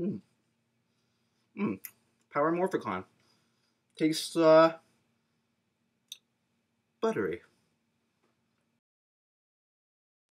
Mm. Mm. Power Morphicon. Tastes, uh, buttery.